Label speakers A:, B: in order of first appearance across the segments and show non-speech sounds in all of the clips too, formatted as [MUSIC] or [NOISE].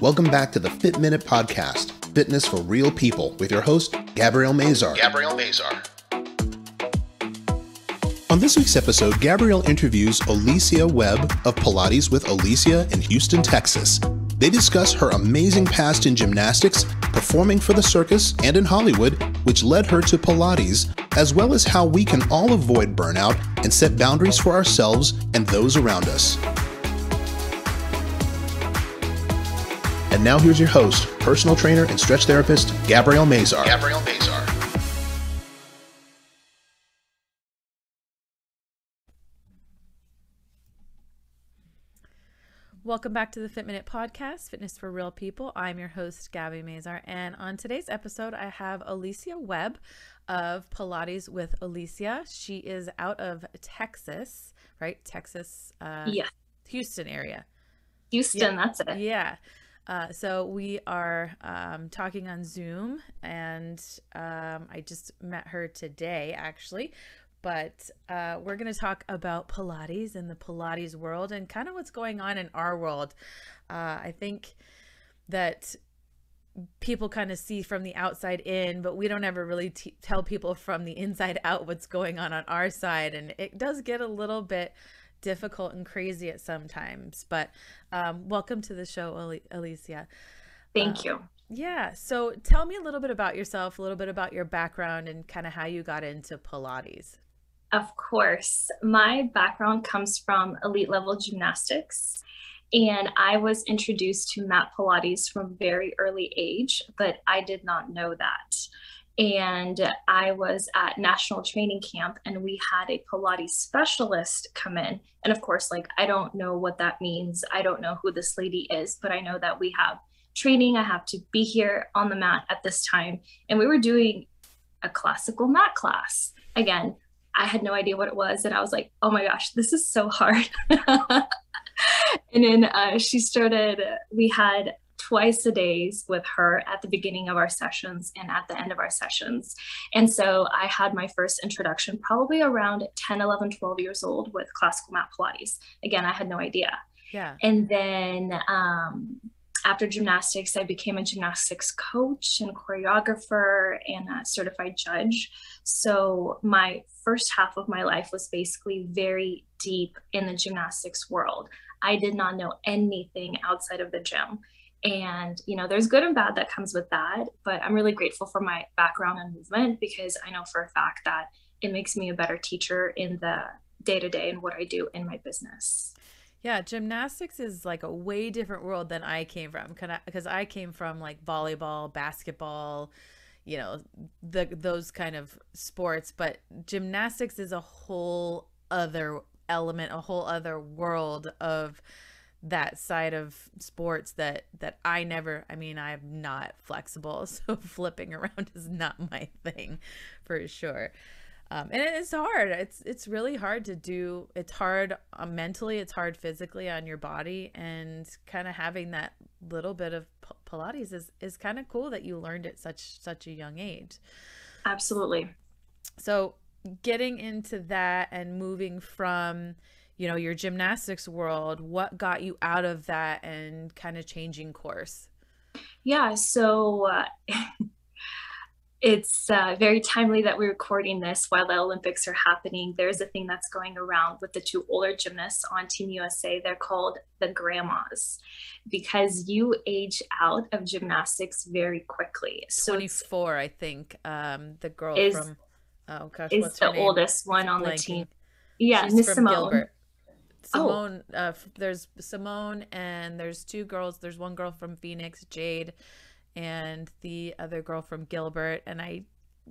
A: Welcome back to the Fit Minute Podcast, fitness for real people, with your host, Gabrielle Mazar.
B: Gabrielle Mazar.
A: On this week's episode, Gabrielle interviews Olesya Webb of Pilates with Olesya in Houston, Texas. They discuss her amazing past in gymnastics, performing for the circus, and in Hollywood, which led her to Pilates, as well as how we can all avoid burnout and set boundaries for ourselves and those around us. And now here's your host, personal trainer and stretch therapist, Gabrielle Mazar.
B: Gabrielle Mazar.
C: Welcome back to the Fit Minute Podcast, Fitness for Real People. I'm your host, Gabby Mazar. And on today's episode, I have Olesya Webb of Pilates with Olesya. She is out of Texas, right? Texas, uh,
D: yeah.
C: Houston area.
D: Houston, yeah. that's it.
C: Yeah. Uh, so we are um, talking on Zoom, and um, I just met her today, actually. But uh, we're going to talk about Pilates and the Pilates world and kind of what's going on in our world. Uh, I think that people kind of see from the outside in, but we don't ever really tell people from the inside out what's going on on our side. And it does get a little bit difficult and crazy at sometimes. But um, welcome to the show, Olesya.
D: Thank uh, you.
C: Yeah. So tell me a little bit about yourself, a little bit about your background, and kind of how you got into Pilates.
D: Of course. My background comes from elite level gymnastics. And I was introduced to mat Pilates from very early age, but I did not know that and I was at national training camp and we had a Pilates specialist come in. And of course, like, I don't know what that means. I don't know who this lady is, but I know that we have training. I have to be here on the mat at this time. And we were doing a classical mat class. Again, I had no idea what it was. And I was like, oh my gosh, this is so hard. [LAUGHS] and then uh, she started, we had twice a days with her at the beginning of our sessions and at the end of our sessions. And so I had my first introduction probably around 10, 11, 12 years old with classical mat Pilates. Again, I had no idea.
C: Yeah.
D: And then um, after gymnastics, I became a gymnastics coach and choreographer and a certified judge. So my first half of my life was basically very deep in the gymnastics world. I did not know anything outside of the gym and you know there's good and bad that comes with that but i'm really grateful for my background in movement because i know for a fact that it makes me a better teacher in the day to day and what i do in my business.
C: Yeah gymnastics is like a way different world than i came from. Because i came from like volleyball basketball you know the those kind of sports but gymnastics is a whole other element a whole other world of that side of sports that that I never I mean I'm not flexible [LAUGHS] so flipping around is not my thing for sure. Um, and it's hard. It's it's really hard to do. It's hard uh, mentally it's hard physically on your body and kind of having that little bit of pilates is is kind of cool that you learned at such such a young age.
D: Absolutely.
C: So getting into that and moving from you know your gymnastics world what got you out of that and kind of changing course?
D: Yeah so uh, [LAUGHS] it's uh, very timely that we're recording this while the olympics are happening. There's a thing that's going around with the two older gymnasts on team usa they're called the grandmas because you age out of gymnastics very quickly.
C: So 24 i think um the girl is, from oh gosh
D: is the oldest one on the team. Yeah miss simone. Gilbert.
C: Oh. Simone, oh. uh, there's Simone and there's two girls. There's one girl from Phoenix, Jade, and the other girl from Gilbert. And I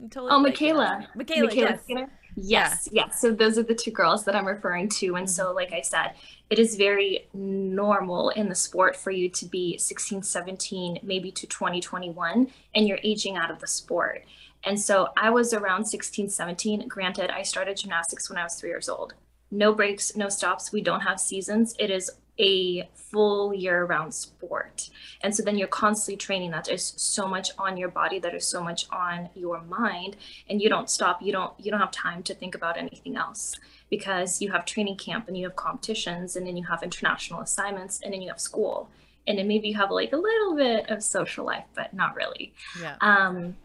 C: totally.
D: Oh, MyKayla.
C: MyKayla. MyKayla. Yes.
D: Yes. Yeah. Yes. So those are the two girls that I'm referring to. And mm-hmm. so, like I said, it is very normal in the sport for you to be 16, 17, maybe to 20, 21, and you're aging out of the sport. And so I was around 16, 17. Granted, I started gymnastics when I was three years old no breaks, no stops. We don't have seasons. It is a full year round sport. And so then you're constantly training that there's so much on your body, that is so much on your mind, and you don't stop. You don't you don't have time to think about anything else because you have training camp and you have competitions and then you have international assignments and then you have school. and then maybe you have like a little bit of social life, but not really.
C: Yeah.
D: Um,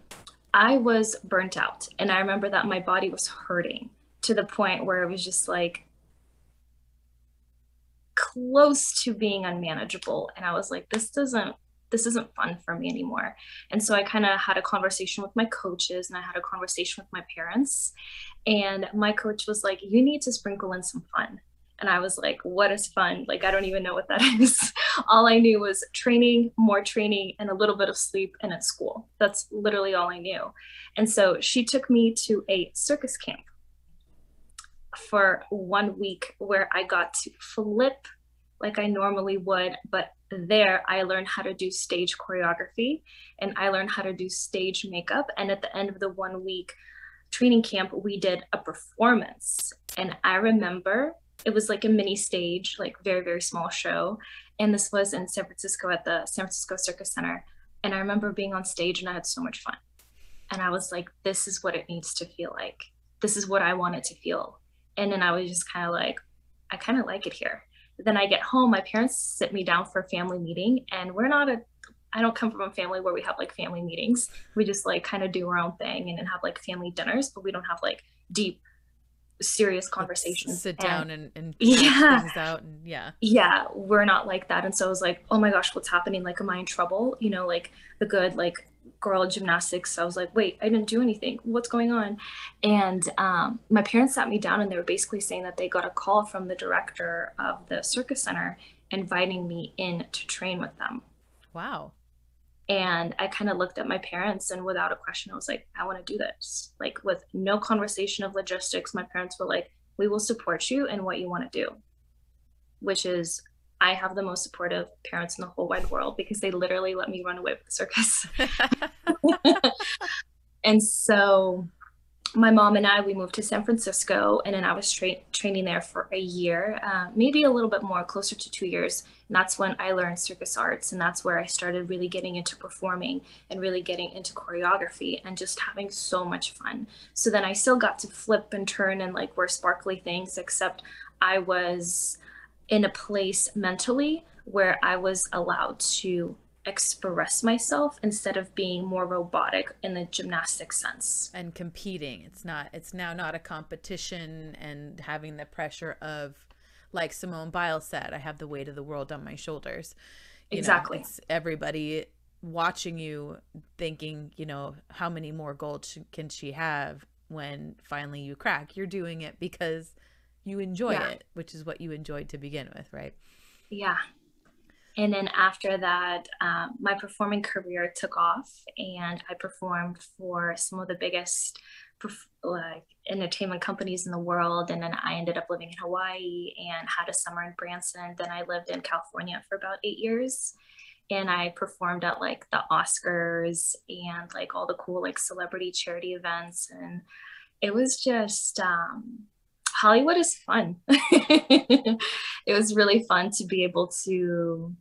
D: I was burnt out, and I remember that my body was hurting to the point where it was just like close to being unmanageable, and I was like, this doesn't this isn't fun for me anymore. And so I kind of had a conversation with my coaches and I had a conversation with my parents. And my coach was like, You need to sprinkle in some fun. And I was like, what is fun? Like, I don't even know what that [LAUGHS] is. all I knew was training, more training, and a little bit of sleep and at school. That's literally all I knew. And so she took me to a circus camp for one week where I got to flip like I normally would, but there I learned how to do stage choreography and I learned how to do stage makeup. And at the end of the one week training camp, we did a performance. And I remember it was like a mini stage, like very, very small show. And this was in San Francisco at the San Francisco Circus Center. And I remember being on stage and I had so much fun. And I was like, this is what it needs to feel like. This is what I want it to feel. And then I was just kind of like, I kind of like it here. Then I get home, my parents sit me down for a family meeting, and we're not a I don't come from a family where we have like family meetings. We just like kind of do our own thing and then have like family dinners, but we don't have like deep serious conversations.
C: Sit down and, and, [LAUGHS] and
D: yeah,
C: things out and yeah.
D: Yeah, we're not like that. And so I was like, oh my gosh, what's happening? Like, am I in trouble? You know, like the good like girl gymnastics. I was like, wait, I didn't do anything. What's going on? And um, my parents sat me down and they were basically saying that they got a call from the director of the circus center inviting me in to train with them.
C: Wow.
D: And I kind of looked at my parents and without a question, I was like, I want to do this. Like, with no conversation of logistics, my parents were like, we will support you in what you want to do, which is, I have the most supportive parents in the whole wide world because they literally let me run away with the circus. [LAUGHS] [LAUGHS] and so my mom and I, we moved to San Francisco, and then I was tra- training there for a year, uh, maybe a little bit more, closer to two years. And that's when I learned circus arts, and that's where I started really getting into performing and really getting into choreography and just having so much fun. So then I still got to flip and turn and like wear sparkly things, except I was in a place mentally where I was allowed to express myself instead of being more robotic in the gymnastic sense.
C: And competing. It's not it's now not a competition and having the pressure of like simone biles said i have the weight of the world on my shoulders.
D: You exactly.
C: know, it's everybody watching you thinking you know how many more gold can she have when finally you crack? You're doing it because you enjoy yeah. it which is what you enjoyed to begin with right
D: yeah and then after that, um, my performing career took off, and I performed for some of the biggest like entertainment companies in the world. And then I ended up living in Hawaii and had a summer in Branson. Then I lived in California for about eight years, and I performed at like the Oscars and like all the cool like celebrity charity events, and it was just um, Hollywood is fun. [LAUGHS] it was really fun to be able to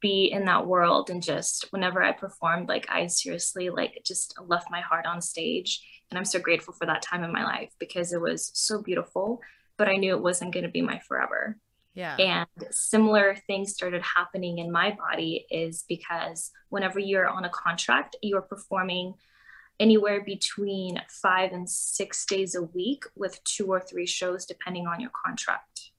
D: be in that world and just whenever I performed, like I seriously like just left my heart on stage. And I'm so grateful for that time in my life because it was so beautiful, but I knew it wasn't going to be my forever.
C: Yeah.
D: And similar things started happening in my body is because whenever you're on a contract, you're performing anywhere between five and six days a week with two or three shows, depending on your contract.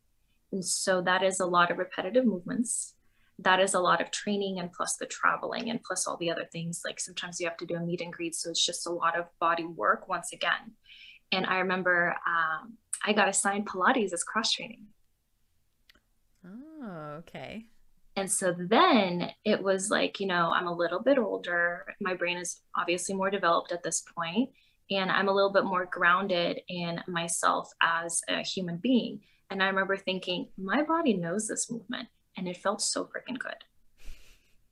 D: And so that is a lot of repetitive movements. That is a lot of training and plus the traveling and plus all the other things. Like sometimes you have to do a meet and greet so it's just a lot of body work once again. And i remember um, i got assigned pilates as cross training
C: oh okay
D: and so then it was like you know i'm a little bit older my brain is obviously more developed at this point and i'm a little bit more grounded in myself as a human being and i remember thinking my body knows this movement and it felt so freaking good.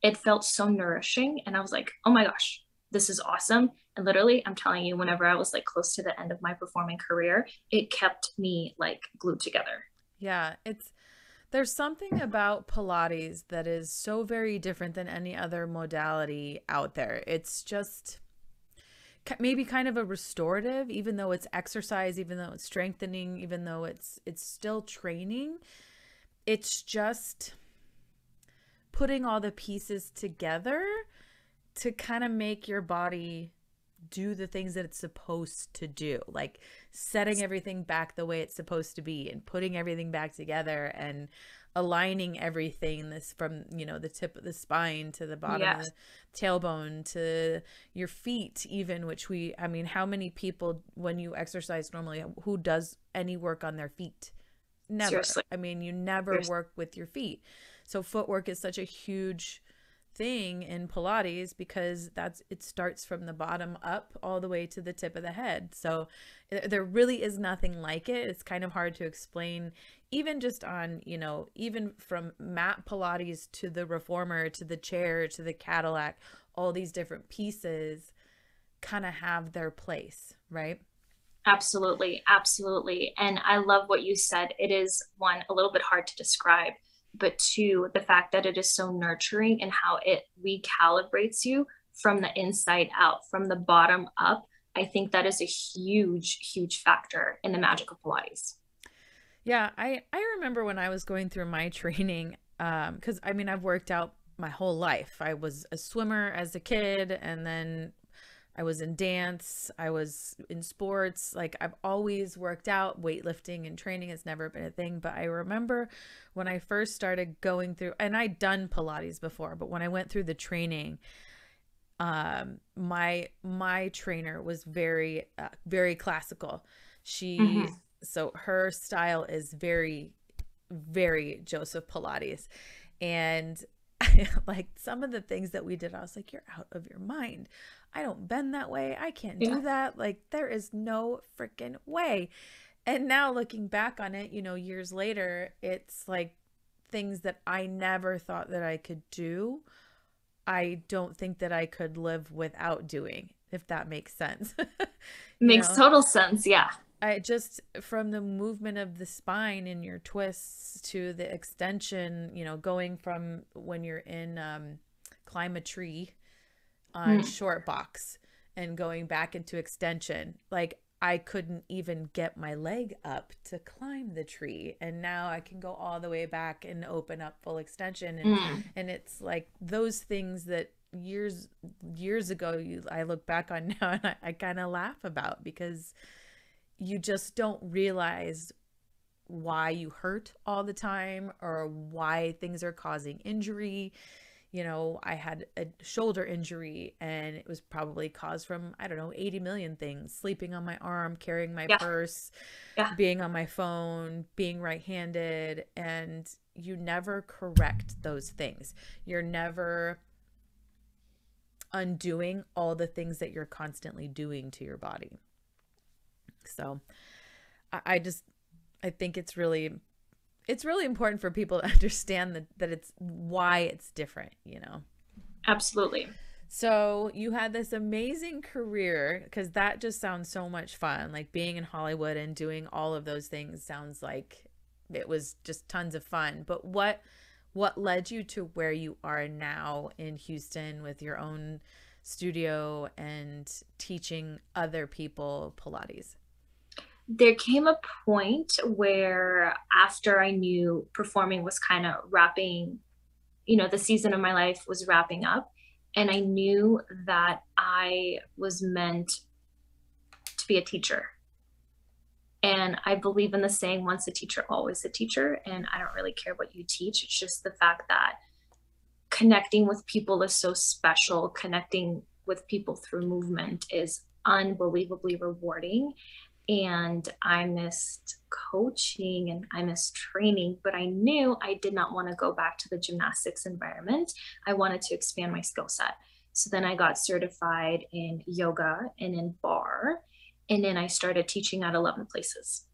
D: It felt so nourishing. And I was like, oh my gosh, this is awesome. And literally, I'm telling you, whenever I was like close to the end of my performing career, it kept me like glued together.
C: Yeah, it's there's something about Pilates that is so very different than any other modality out there. It's just maybe kind of a restorative even though it's exercise even though it's strengthening even though it's it's still training it's just putting all the pieces together to kind of make your body do the things that it's supposed to do like setting everything back the way it's supposed to be and putting everything back together and aligning everything this from you know the tip of the spine to the bottom yes. of the tailbone to your feet even which we i mean how many people when you exercise normally who does any work on their feet never Seriously. i mean you never Seriously. work with your feet so footwork is such a huge thing in Pilates because that's it starts from the bottom up all the way to the tip of the head. So there really is nothing like it. It's kind of hard to explain even just on, you know, even from mat Pilates to the reformer to the chair to the Cadillac, all these different pieces kind of have their place, right?
D: Absolutely, absolutely. And I love what you said. It is one a little bit hard to describe but two, the fact that it is so nurturing and how it recalibrates you from the inside out, from the bottom up. I think that is a huge, huge factor in the magic of Pilates.
C: Yeah, I I remember when I was going through my [LAUGHS] training, um, because I mean I've worked out my whole life. I was a swimmer as a kid, and then I was in dance, I was in sports. Like I've always worked out, weightlifting and training has never been a thing. But I remember when I first started going through, and I'd done Pilates before, but when I went through the training, um, my my trainer was very uh, very classical. She mm-hmm. so her style is very very Joseph Pilates, and [LAUGHS] like some of the things that we did, I was like, you're out of your mind. I don't bend that way. I can't do that. Like, there is no freaking way. And now looking back on it, you know, years later, it's like things that I never thought that I could do. I don't think that I could live without doing, if that makes sense. [LAUGHS]
D: makes know? total sense. Yeah.
C: I just from the movement of the spine in your twists to the extension, you know, going from when you're in um, climb a tree on mm. short box and going back into extension, like I couldn't even get my leg up to climb the tree, and now I can go all the way back and open up full extension, and mm. and it's like those things that years years ago you I look back on [LAUGHS] now and I, I kind of laugh about because you just don't realize why you hurt all the time or why things are causing injury. You know, I had a shoulder injury and it was probably caused from, I don't know, 80 million things sleeping on my arm, carrying my yeah. purse, yeah. being on my phone, being right handed. And you never correct those things. You're never undoing all the things that you're constantly doing to your body. So I, I just I think it's really it's really important for people to [LAUGHS] understand that, that it's why it's different, you know.
D: Absolutely.
C: So you had this amazing career because that just sounds so much fun. Like being in Hollywood and doing all of those things sounds like it was just tons of fun. But what what led you to where you are now in Houston with your own studio and teaching other people Pilates?
D: There came a point where after I knew performing was kind of wrapping, you know, the season of my life was wrapping up, and I knew that I was meant to be a teacher. And I believe in the saying, once a teacher, always a teacher. And I don't really care what you teach. It's just the fact that connecting with people is so special. Connecting with people through movement is unbelievably rewarding and I missed coaching and I missed training, but I knew I did not want to go back to the gymnastics environment. I wanted to expand my skill set. So then I got certified in yoga and in barre. and then I started teaching at 11 places.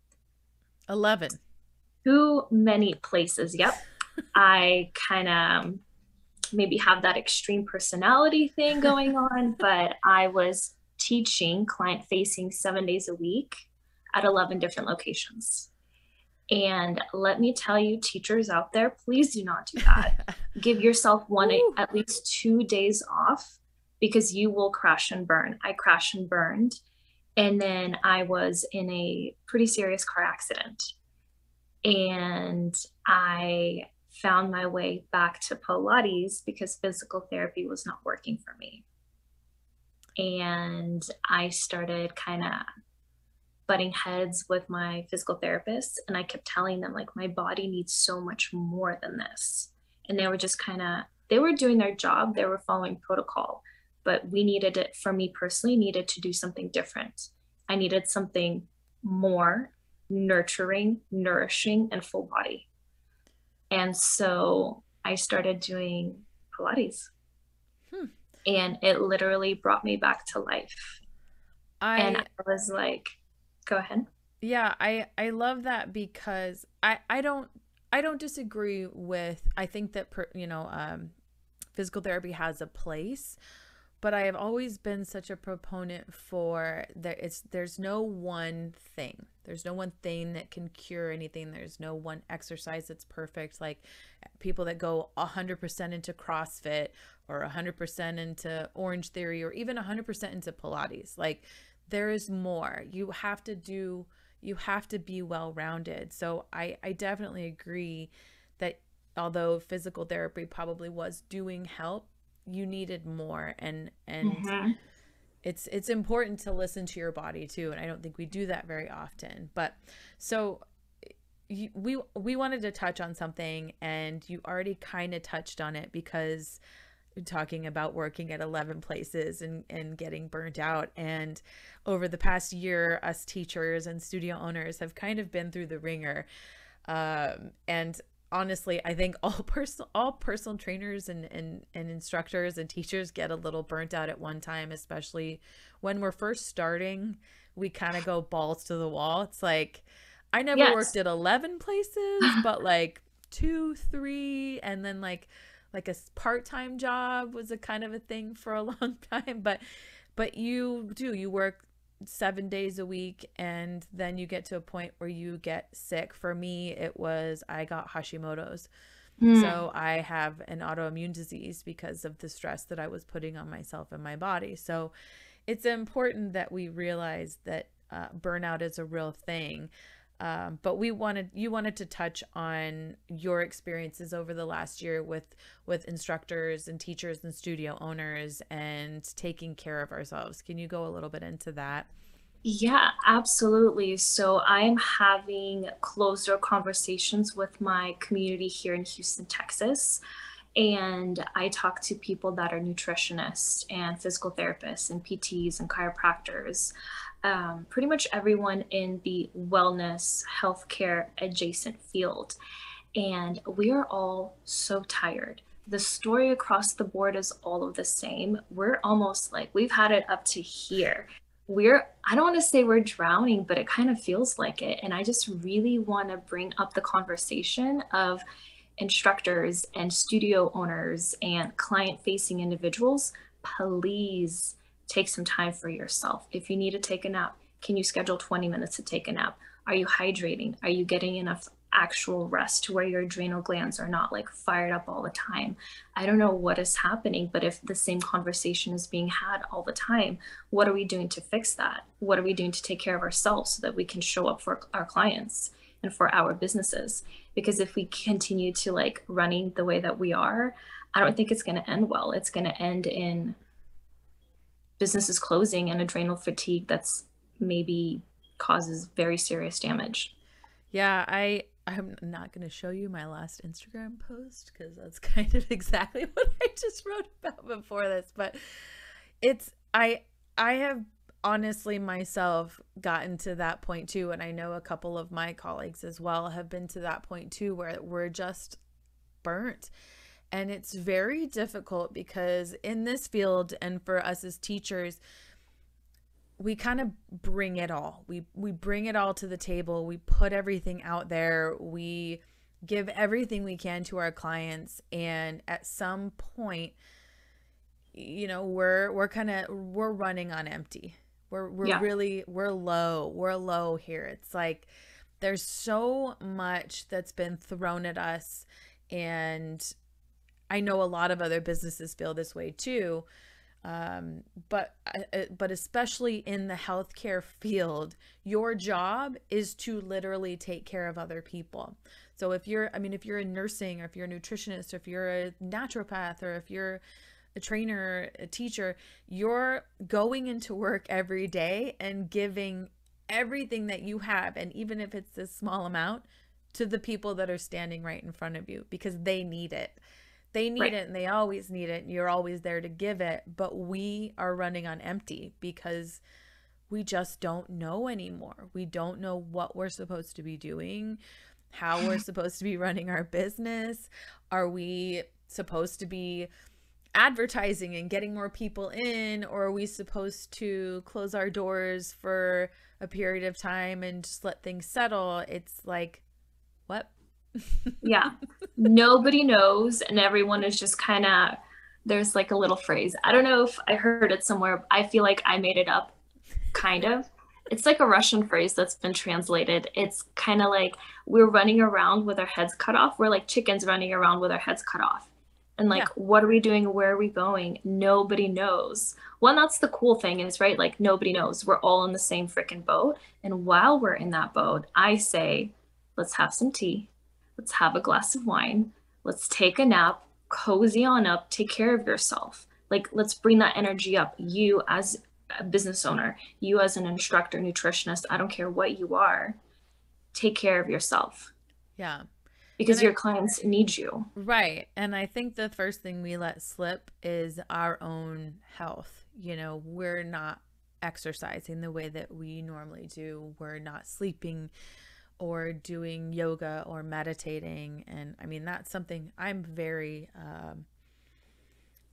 C: 11.
D: Too many places. Yep. [LAUGHS] I kind of um, maybe have that extreme personality thing going [LAUGHS] on, but I was teaching client facing seven days a week at 11 different locations. And let me tell you, teachers out there, please do not do that. [LAUGHS] Give yourself one, Ooh. at least two days off because you will crash and burn. I crashed and burned. And then I was in a pretty serious car accident. And I found my way back to Pilates because physical therapy was not working for me. And I started kind of butting heads with my physical therapist. And I kept telling them, like, my body needs so much more than this. And they were just kind of, they were doing their job, they were following protocol. But we needed it, for me personally, needed to do something different. I needed something more nurturing, nourishing, and full body. And so I started doing Pilates. And it literally brought me back to life. I, and I was like, go ahead.
C: Yeah, I I love that because I I don't I don't disagree with I think that per, you know um physical therapy has a place but I have always been such a proponent for that it's there's no one thing. There's no one thing that can cure anything. There's no one exercise that's perfect. Like people that go 100% into CrossFit or 100% into Orange Theory or even 100% into Pilates. Like there is more. You have to do you have to be well-rounded. So I I definitely agree that although physical therapy probably was doing help you needed more and and mm-hmm. it's it's important to listen to your body too and i don't think we do that very often but so we we wanted to touch on something and you already kind of touched on it because talking about working at 11 places and and getting burnt out. And over the past year us teachers and studio owners have kind of been through the ringer. Um, and honestly i think all [LAUGHS] personal all personal trainers and, and and instructors and teachers get a little burnt out at one time especially when we're first starting we kind of go balls to the wall. It's like i never yes. worked at 11 places but like two three and then like like a part-time job was a kind of a thing for a [LAUGHS] long time but but you do you work seven days a week and then you get to a point where you get sick. For me it was i got hashimoto's. Mm. so i have an autoimmune disease because of the stress that i was putting on myself and my body. So it's important that we realize that uh, burnout is a real thing um, but we wanted you wanted to touch on your experiences over the last year with with instructors and teachers and studio owners and taking care of ourselves. Can you go a little bit into that?
D: Yeah, absolutely. So I'm having closer conversations with my community here in Houston, Texas. And I talk to people that are nutritionists and physical therapists and PTs and chiropractors um, pretty much everyone in the wellness, healthcare adjacent field. And we are all so tired. The story across the board is all of the same. We're almost like we've had it up to here. We're, I don't want to say we're drowning, but it kind of feels like it. And I just really want to bring up the conversation of instructors and studio owners and client facing individuals. Please take some time for yourself. If you need to take a nap, can you schedule 20 minutes to take a nap? Are you hydrating? Are you getting enough actual rest to where your adrenal glands are not like fired up all the time? I don't know what is happening, but if the same conversation is being had all the time, what are we doing to fix that? What are we doing to take care of ourselves so that we can show up for our clients and for our businesses? Because if we continue to like running the way that we are, I don't think it's going to end well. It's going to end in businesses closing and adrenal fatigue that's maybe causes very serious damage.
C: Yeah, I I'm not going to show you my last Instagram post because that's [LAUGHS] kind of exactly [LAUGHS] what I just wrote about before this, but it's I I have honestly myself gotten to that point too and I know a couple of my colleagues as well have been to that point too where we're just burnt and it's very difficult because in this field and for us as teachers, we kind of bring it all. We we bring it all to the table. We put everything out there. We give everything we can to our clients and at some point you know, we're we're kind of we're running on empty. We're we're yeah. really we're low. We're low here. It's like there's so much that's been thrown at us and I know a lot of other businesses feel this way too. um, but uh, uh, but especially in the healthcare [LAUGHS] field, your job is to literally take care of other people. So if you're, I mean, if you're in nursing, or if you're a nutritionist, or if you're a naturopath, or if you're a trainer, a teacher, you're going into work every day and giving everything that you have, and even if it's a small amount, to the people that are standing right in front of you because they need it. They need right. it and they always need it. And you're always there to give it. But we are running on empty because we just don't know anymore. We don't know what we're supposed to be doing, how we're [LAUGHS] supposed to be running our business. Are we supposed to be advertising and getting more people in or are we supposed to close our doors for a period of time and just let things settle it's like what
D: yeah. Nobody knows, and everyone is just kind of, there's like a little phrase. I don't know if I heard it somewhere. I feel like I made it up, kind of. It's like a Russian phrase that's been translated. It's kind of like we're running around with our heads cut off. We're like chickens running around with our heads cut off. And like, yeah. what are we doing? Where are we going? Nobody knows. Well, that's the cool thing is, right? Like, nobody knows. We're all in the same freaking boat. And while we're in that boat, I say, let's have some tea Let's have a glass of wine. Let's take a nap, cozy on up, take care of yourself. Like, let's bring that energy up. You, as a business owner, you, as an instructor, nutritionist, I don't care what you are, take care of yourself.
C: Yeah.
D: Because and your I, clients need you.
C: Right. And I think the first thing we let slip is our own health. You know, we're not exercising the way that we normally do, we're not sleeping or doing yoga or meditating. And i mean that's something i'm very um,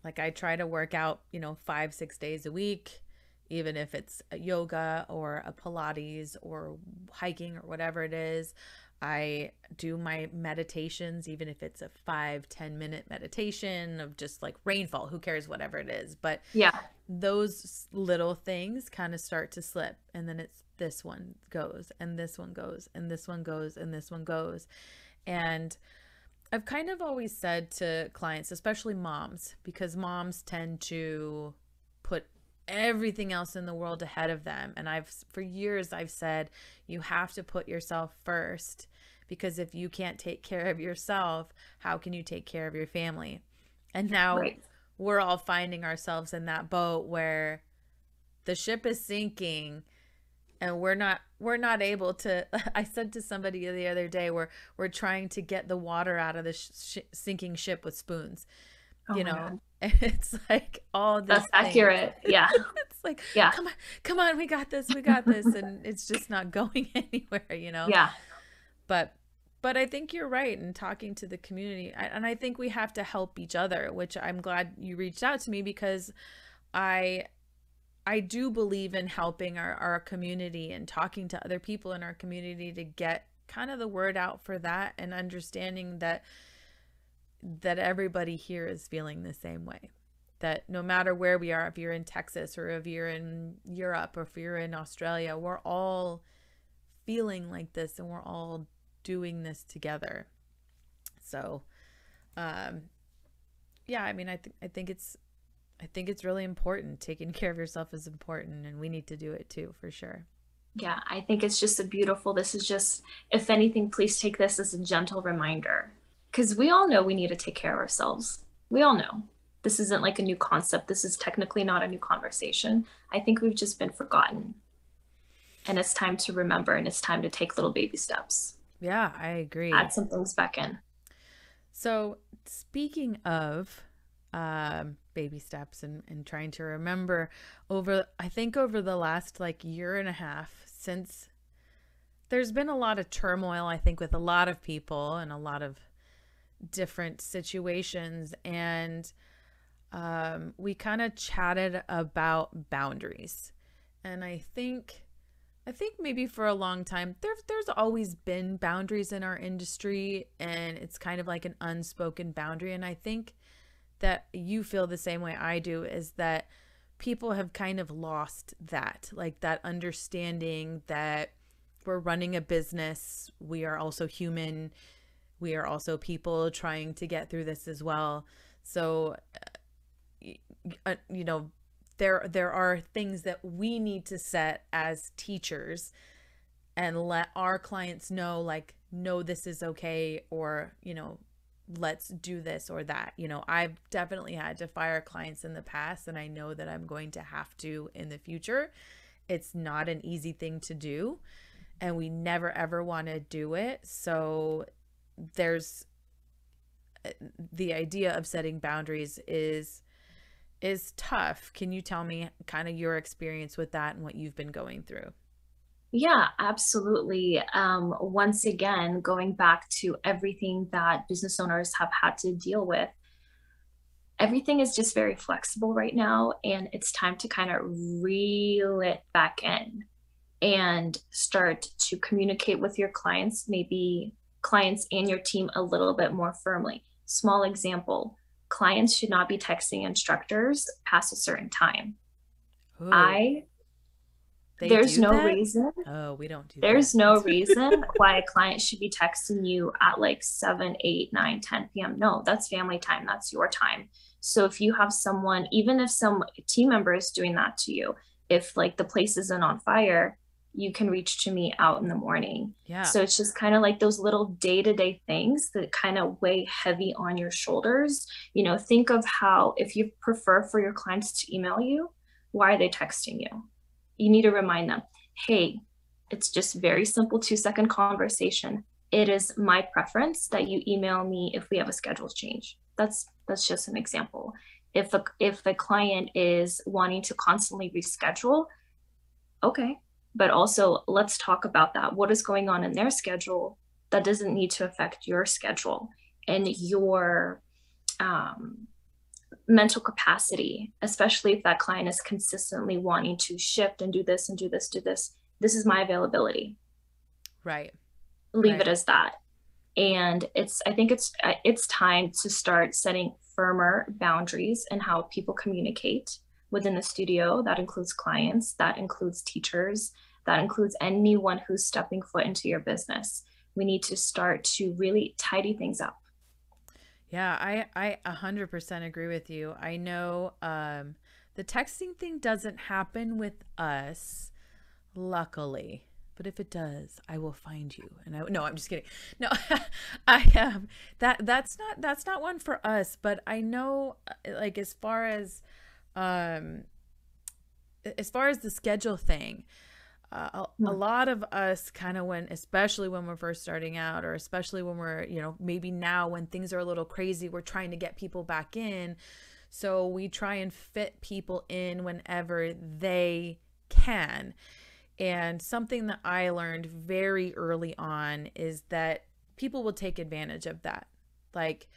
C: like i try to work out you know five six days a week even if it's a yoga or a pilates or hiking or whatever it is. I do my meditations even if it's a five ten minute meditation of just like rainfall who cares whatever it is. But
D: yeah.
C: those little things kind of start to slip and then it's this one goes and this one goes and this one goes and this one goes. And I've kind of always said to clients, especially moms, because moms tend to put everything else in the world ahead of them. And I've, for years, I've said, you have to put yourself first because if you can't take care of yourself, how can you take care of your family? And now right. we're all finding ourselves in that boat where the ship is sinking and we're not we're not able to [LAUGHS] i said to somebody the other day we're we're trying to get the water out of the sh- sinking ship with spoons oh you know? [LAUGHS] It's like all this
D: that's accurate. yeah. [LAUGHS]
C: It's like yeah. Come on come on we got this we got this and it's just not going anywhere you know?
D: Yeah.
C: But but i think you're right in talking to the community and i think we have to help each other which i'm glad you reached out to me because i I do believe in helping our, our community and talking to other people in our community to get kind of the word out for that and understanding that that everybody here is feeling the same way. That no matter where we are if you're in Texas or if you're in Europe or if you're in Australia we're all feeling like this and we're all doing this together. So um yeah I mean I think I think it's I think it's really important. Taking [LAUGHS] care of yourself is important, and we need to do it too, for sure.
D: Yeah, I think it's just a beautiful. This is just, if anything, please take this as a gentle reminder because we all know we need to take care of ourselves. We all know. This isn't like a new concept. This is technically not a new conversation. I think we've just been forgotten. And it's time to remember and it's time to take little baby steps.
C: Yeah, I agree.
D: Add some things back in.
C: So, speaking of um, baby steps and, and trying to remember over, I think over the last like year and a half since there's been a lot of turmoil, I think, with a lot of people and a lot of different situations. And um, we kind of chatted about boundaries. And I think I think maybe for a long time there there's always been boundaries in our industry and it's kind of like an unspoken boundary and I think that you feel the same way I do is that people have kind of lost that, like that understanding that we're running a business, we are also human, we are also people trying to get through this as well. So, uh, you know, there there are things that we need to set as teachers and let our clients know like no this is okay or you know let's do this or that you know i've definitely had to fire clients in the past and i know that i'm going to have to in the future it's not an easy thing to do and we never ever want to do it so there's uh, the idea of setting boundaries is is tough. Can you tell me kind of your experience with that and what you've been going through?
D: Yeah, absolutely. Um, once again, going back to everything that business owners have had to deal with, everything is just very flexible right now. And it's time to kind of reel it back in and start to communicate with your clients, maybe clients and your team a little bit more firmly. Small example clients should not be texting instructors past a certain time. Ooh. I there's no
C: that?
D: reason.
C: Oh, we don't do that.
D: There's
C: that.
D: no [LAUGHS] reason why a client should be texting you at like 7, 8, 9, 10 p.m. No, that's family time. That's your time. So if you have someone, even if some team member is doing that to you, if like the place isn't on fire, you can reach to me out in the morning.
C: Yeah.
D: So it's just kind of like those little day to day things that kind of weigh heavy on your shoulders. You know, think of how if you prefer for your clients to email you, why are they texting you? You need to remind them, hey, it's just very simple two second conversation. It is my preference that you email me if we have a schedule change. That's that's just an example. If a if the client is wanting to constantly reschedule, okay, but also let's talk about that what is going on in their schedule that doesn't need to affect your schedule and your um, mental capacity especially if that client is consistently wanting to shift and do this and do this do this this is my availability
C: right
D: leave
C: right.
D: it as that and it's i think it's uh, it's time to start setting firmer boundaries and how people communicate within the studio. That includes clients, that includes teachers, that includes anyone who's stepping foot into your business. We need to start to really tidy things up.
C: Yeah, I I 100% agree with you. I know um the texting thing doesn't happen with us luckily. But if it does, I will find you. And I no, I'm just kidding. No, [LAUGHS] I um, that that's not that's not one for us, but I know uh, like as far as um as far as the schedule thing uh, a, a, hmm. lot of us kind of when especially when we're first starting out or especially when we're you know maybe now when things are a little crazy we're trying to get people back in. So we try and fit people in whenever they can. And something that i learned very early on is that people will take advantage of that. Like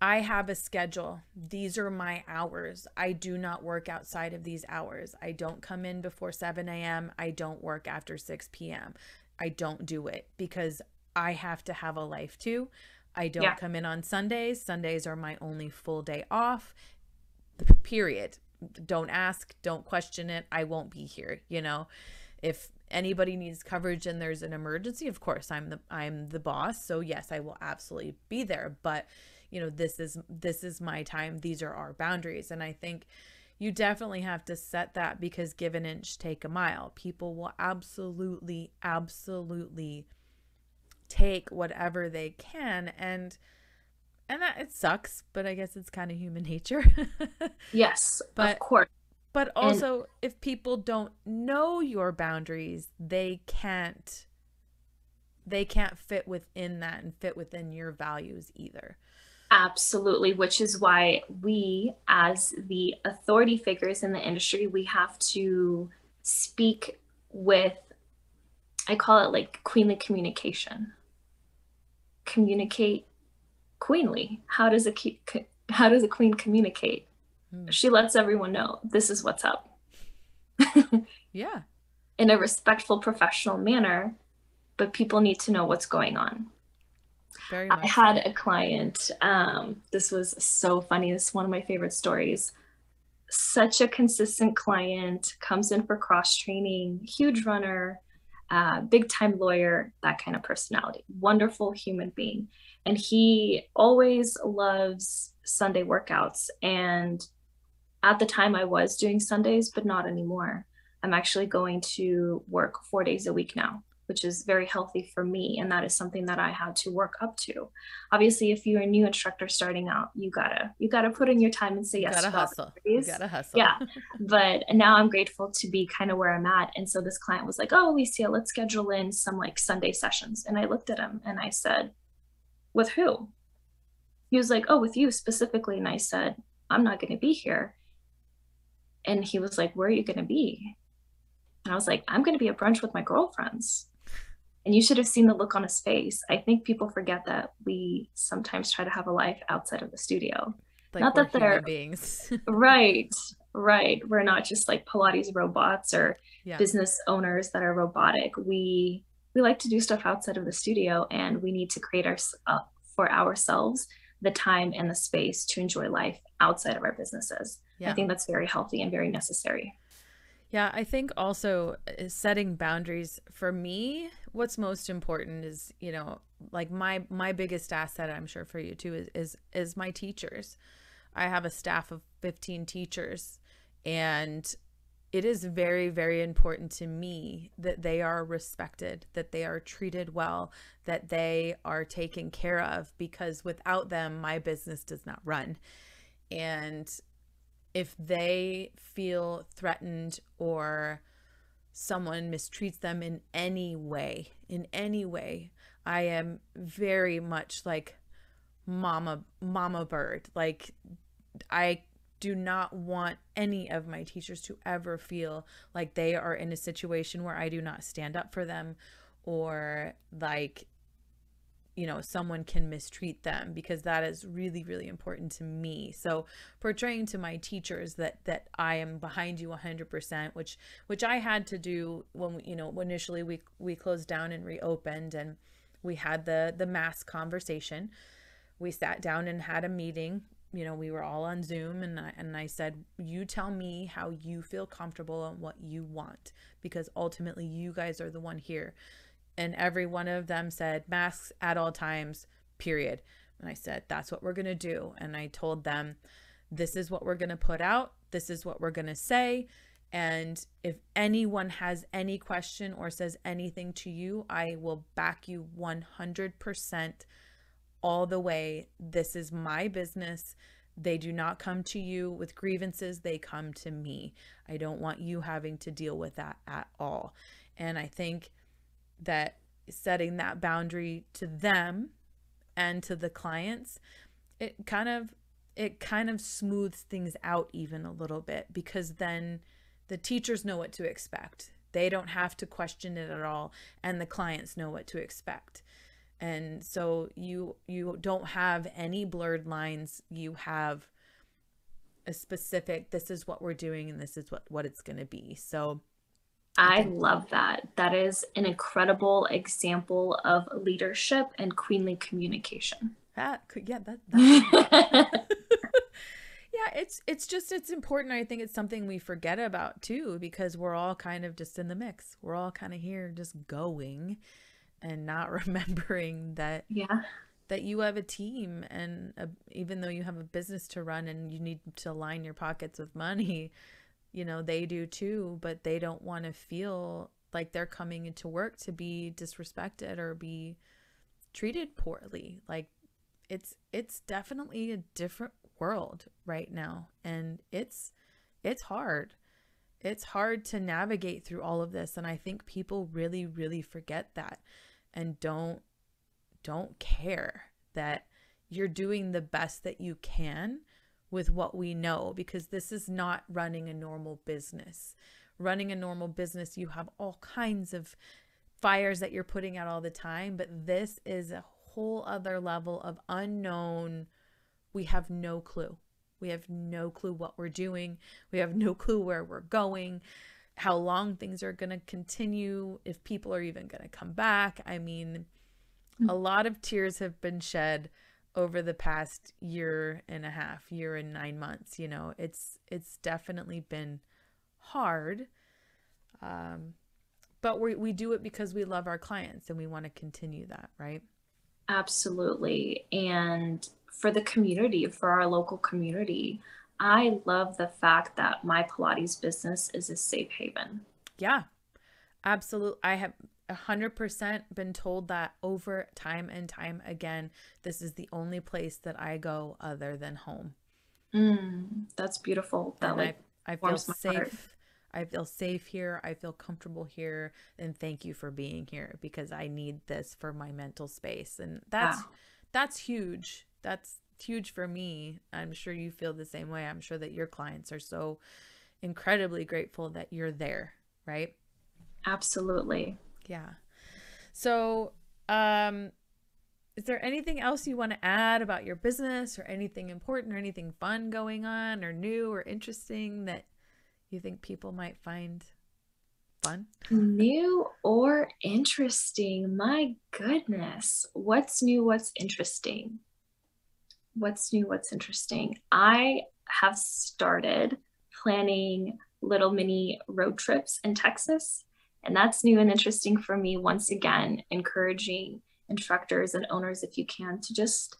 C: I have a schedule. These are my hours. I do not work outside of these hours. I don't come in before 7 a.m. I don't work after 6 p.m. I don't do it because I have to have a life too. I don't yeah. come in on Sundays. Sundays are my only full day off. Period. Don't ask, don't question it. I won't be here, you know. If anybody needs coverage and there's an emergency, of course, I'm the I'm the boss. So yes, I will absolutely be there, but you know this is this is my time these are our boundaries. And i think you definitely have to set that because give an inch take a mile. People will absolutely absolutely take whatever they can. And and that it sucks but i guess it's kind of human [LAUGHS] nature.
D: Yes but of course.
C: but also and, if people don't know your boundaries they can't they can't fit within that and fit within your values either
D: Absolutely, which is why we, as the authority figures in the industry, we have to speak with, I call it like queenly communication. Communicate queenly. How does a how does a queen communicate? Hmm. She lets everyone know this is what's up. [LAUGHS]
C: yeah.
D: In a respectful, professional manner, but people need to know what's going on. Very I had a client. Um, this was so funny. This is one of my favorite stories. Such a consistent client comes in for cross training, huge runner, uh, big time lawyer, that kind of personality, wonderful human being. And he always loves Sunday workouts. And at the time I was doing Sundays, but not anymore. I'm actually going to work four days a week now, which is very healthy for me. And that is something that I had to work up to. Obviously, if you're a new instructor starting out, you gotta you gotta put in your time and say yes.
C: You gotta hustle. You gotta hustle.
D: Yeah. [LAUGHS] but now I'm grateful to be kind of where I'm at. And so this client was like, Oh, Olesya, let's schedule in some like Sunday sessions. And I looked at him and I said, With who? He was like, Oh, with you specifically. And I said, I'm not gonna be here. And he was like, Where are you gonna be? And I was like, I'm going to be at brunch with my girlfriends. And you should have seen the look on his face. I think people forget that we sometimes try to have a life outside of the studio.
C: Like not that they're beings. [LAUGHS]
D: right, right. We're not just like Pilates robots or yeah. business owners that are robotic. We we like to do stuff outside of the studio, and we need to create our uh, for ourselves the time and the space to enjoy life outside of our businesses. Yeah. I think that's very healthy and very necessary.
C: Yeah, I think also uh, setting boundaries for me, what's most important is, you know, like my my biggest asset, I'm sure for you too, is is is my teachers. I have a staff of 15 teachers and it is very very important to me that they are respected that they are treated well that they are taken care of because without them my business does not run and if they feel threatened or someone mistreats them in any way, in any way, I am very much like mama mama bird. Like I do not want any of my teachers to ever feel like they are in a situation where I do not stand up for them or like you know someone can mistreat them because that is really really important to me. So portraying to my teachers that that i am behind you 100% which which i had to do when you know initially we we closed down and reopened and we had the the mass conversation. We sat down and had a meeting. You know we were all on zoom and I, and I said you tell me how you feel comfortable and what you want because ultimately you guys are the one here and every one of them said masks at all times period. And i said that's what we're going to do. And i told them this is what we're going to put out. This is what we're going to say. And if anyone has any question or says anything to you i will back you 100% all the way. This is my business. They do not come to you with grievances. They come to me. I don't want you having to deal with that at all. And i think that setting that boundary to them and to the clients it kind of it kind of smooths things out even a little bit because then the teachers know what to expect. They don't have to question it at all and the clients know what to expect. And so you you don't have any blurred lines. You have a specific this is what we're doing and this is what what it's going to be. So
D: I love that. That is an incredible example of leadership and queenly communication.
C: That could yeah, that, that [LAUGHS] Yeah, it's it's just it's important. I think it's something we forget about too because we're all kind of just in the mix. We're all kind of here just going and not [LAUGHS] remembering that
D: yeah
C: that you have a team and a, even though you have a business to run and you need to line your pockets with money you know they do too but they don't want to feel like they're coming into work to be disrespected or be treated poorly. Like it's it's definitely a different world right now and it's it's hard. It's hard to navigate through all of this and i think people really really forget that and don't don't care that you're doing the best that you can with what we know because this is not running a normal business. Running a normal business, you have all kinds of fires that you're putting out all the time, but this is a whole other level of unknown. We have no clue. We have no clue what we're doing. We have no clue where we're going, how long things are going to continue, if people are even going to come back. I mean, a lot of tears have been shed over the past year and a half, year and 9 months, you know. It's it's definitely been hard. Um but we we do it because we love our clients and we want to continue that, right?
D: Absolutely. And for the community, for our local community, I love the fact that my Pilates business is a safe haven.
C: Yeah, absolutely. I have 100% been told that over time and time again. This is the only place that I go other than home.
D: Mm, that's beautiful. That
C: And
D: like
C: I, I feel
D: my heart.
C: safe. I feel safe here. I feel comfortable here. And thank you for being here because I need this for my mental space. And that's
D: Wow.
C: that's huge. That's huge for me. I'm sure you feel the same way. I'm sure that your clients are so incredibly grateful that you're there, right?
D: absolutely.
C: Yeah. So, um, is there anything else you want to add about your business or anything important or anything fun going on or new or interesting that you think people might find fun?
D: New or interesting? My goodness. What's new? What's interesting? What's new? What's interesting? I have started planning little mini road trips in Texas. And that's new and interesting for me. Once again, encouraging instructors and owners, if you can, to just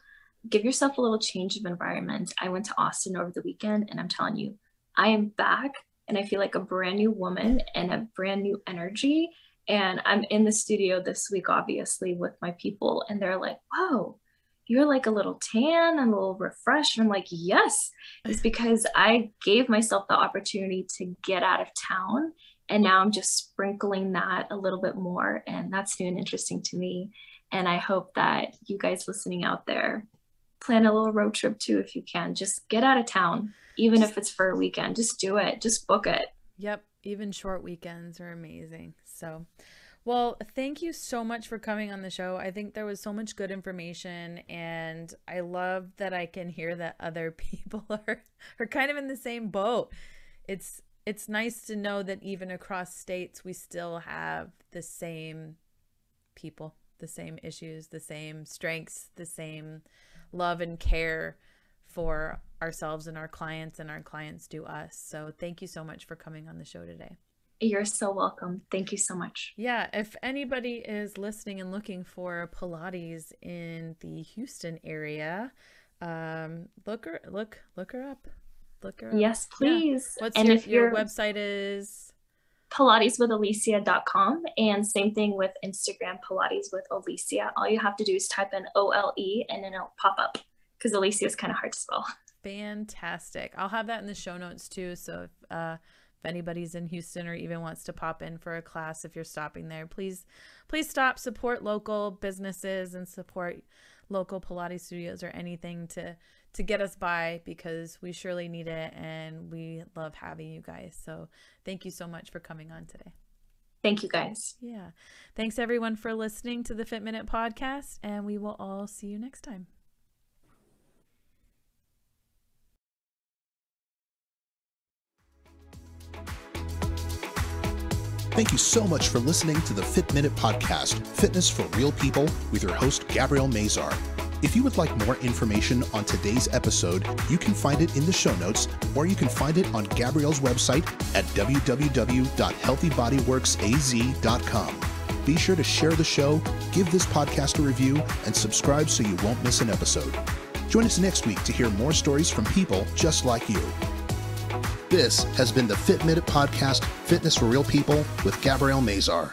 D: give yourself a little change of environment. I went to Austin over the weekend, and I'm telling you, I am back and I feel like a brand new woman and a brand new energy. And I'm in the studio this week, obviously, with my people, and they're like, whoa, you're like a little tan and a little refreshed. And I'm like, yes, it's because I gave myself the opportunity to get out of town. And now I'm just sprinkling that a little bit more. And that's new and interesting to me. And I hope that you guys listening out there plan a little road trip too, if you can. Just get out of town, even if it's for a weekend. Just do it, just book it.
C: Yep. Even short weekends are amazing. So, well, thank you so much for coming on the show. I think there was so much good information and I love that I can hear that other [LAUGHS] people are are kind of in the same boat. It's it's nice to know that even across states we still have the same people, the same issues, the same strengths, the same love and care for ourselves and our clients and our clients do us. So thank you so much for coming on the show today.
D: You're so welcome. Thank you so much.
C: Yeah, if anybody is listening and looking for Pilates in the Houston area, um, look her look look her up. Look her up.
D: Yes,
C: Yeah.
D: please.
C: What's
D: and
C: your,
D: if
C: your website is?
D: pilateswitholesya.com and same thing with Instagram Pilates with Olesya. All you have to do is type in O L E and then it'll pop up because Olesya is kind of hard to spell.
C: Fantastic. I'll have that in the show notes too. So if uh, if anybody's in Houston or even wants to pop in for a class, if you're stopping there, please please stop. Support local businesses and support local Pilates studios or anything to to get us by because we surely need it and we love having you guys. So thank you so much for coming on today.
D: Thank you guys.
C: Yeah. Thanks everyone for listening to the Fit Minute podcast and we will all see you next time.
A: Thank you so much for listening to the Fit Minute Podcast, Fitness for Real People, with your host, Gabrielle Mazar. If you would like more information on today's episode, you can find it in the show notes, or you can find it on Gabrielle's website at www.healthybodyworksaz.com. Be sure to share the show, give this podcast a review, and subscribe so you won't miss an episode. Join us next week to hear more stories from people just like you. This has been the Fit Minute Podcast, Fitness for Real People with Gabrielle Mazar.